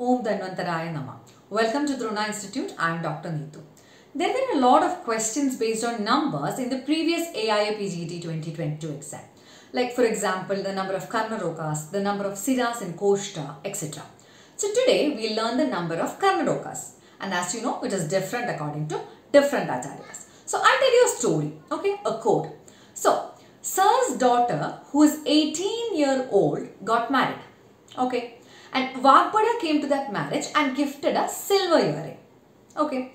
Om Dhanvantaraya Nama. Welcome to Drona Institute. I am Dr. Neethu. There were a lot of questions based on numbers in the previous AIAPGET 2022 exam. Like for example, the number of Karnarogas, the number of Siras and Koshta, etc. So today we learn the number of Karnarogas. And as you know, it is different according to different acharyas. So I'll tell you a story, okay, a code. So, Sir's daughter, who is 18 year old, got married, okay. And Vagbhata came to that marriage and gifted a silver earring, okay.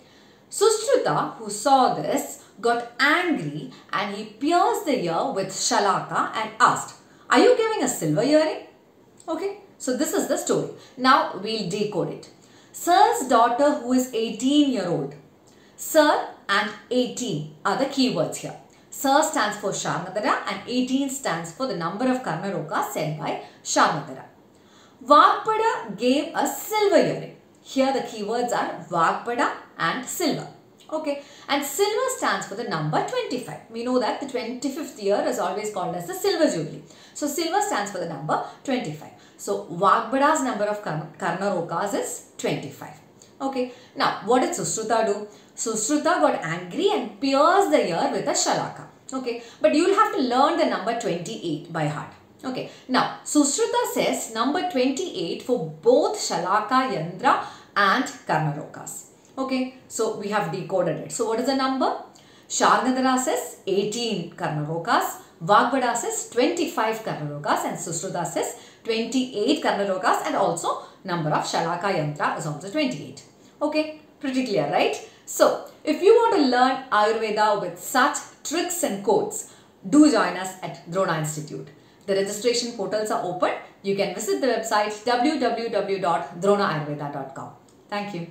Sushruta, who saw this, got angry and he pierced the ear with Shalaka and asked, Are you giving a silver earring? Okay, so this is the story. Now we'll decode it. Sir's daughter, who is 18 year old. Sir and 18 are the keywords here. Sir stands for Sharangadhara and 18 stands for the number of Karnarogas said by Sharangadhara. Vagbhata gave a silver earring. Here the keywords are Vagpada and silver. Okay, and silver stands for the number 25. We know that the 25th year is always called as the silver jubilee. So silver stands for the number 25. So Vagbhata's number of Karnarogas is 25. Okay, now what did Susruta do? Susruta got angry and pierced the ear with a shalaka. Okay, but you will have to learn the number 28 by heart. Okay, now Susruta says number 28 for both shalaka yantra and karnarogas. Okay, so we have decoded it. So what is the number? Sharangadhara says 18 karnarogas, Vagbhata says 25 karnarogas and Susruta says 28 karnarokas and also number of shalaka yantra is also 28. Okay, pretty clear, right? So, if you want to learn Ayurveda with such tricks and codes, do join us at Drona Institute. The registration portals are open. You can visit the website www.dronaayurveda.com. Thank you.